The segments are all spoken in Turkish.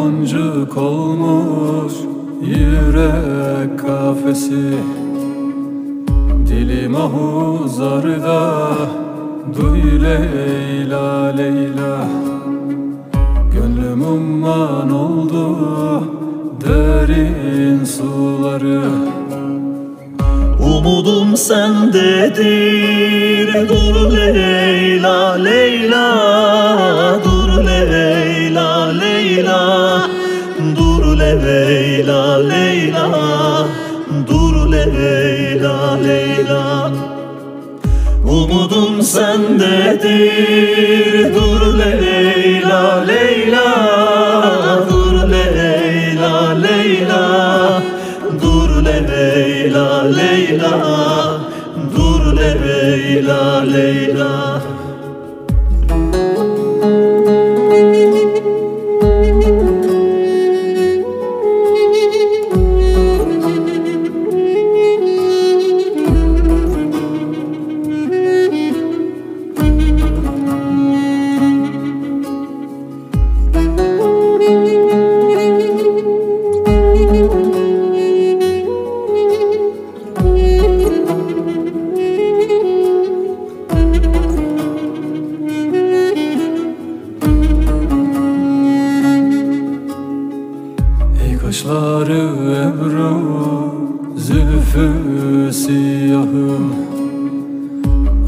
boncuk olmuş yürek kafesi. Dilim ahuzarda duy Leyla Leyla. Gönlüm umman oldu derin suları. Umudum sendedir dur Leyla Leyla. Leyla Dur Leyla Leyla. Umudum sendedir Dur Leyla Leyla. Dur Leyla Leyla. Dur Leyla Leyla. Dur Leyla Leyla Ey kaşları ebru Zülfü siyahım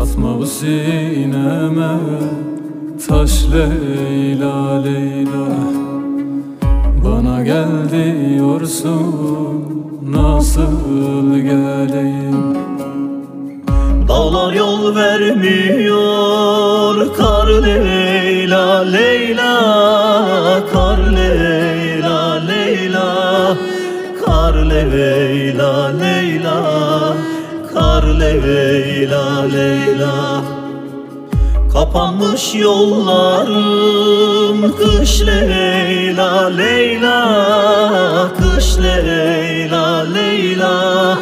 Atma bu sineme Taş Leyla Leyla. Bana gel diyorsun Nasıl geleyim? Dağlar yol vermiyor Kar Leyla Leyla Kar Leyla Leyla Kar Leyla Leyla. Kapanmış yollarım Kış Leyla Leyla. Kış Leyla Leyla.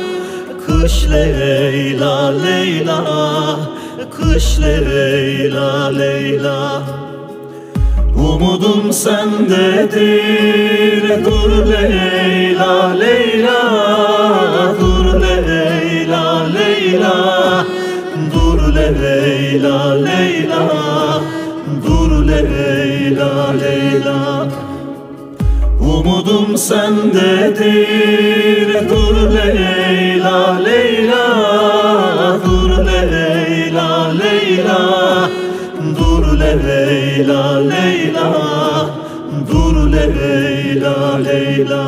Kış Leyla Leyla. Kış Leyla Leyla. Umudum sendedir Dur Leyla Dur Leyla Leyla. Dur Leyla Leyla. Umudum sendedir. Dur Leyla Leyla. Dur Leyla Leyla. Dur Leyla Leyla. Dur Leyla Leyla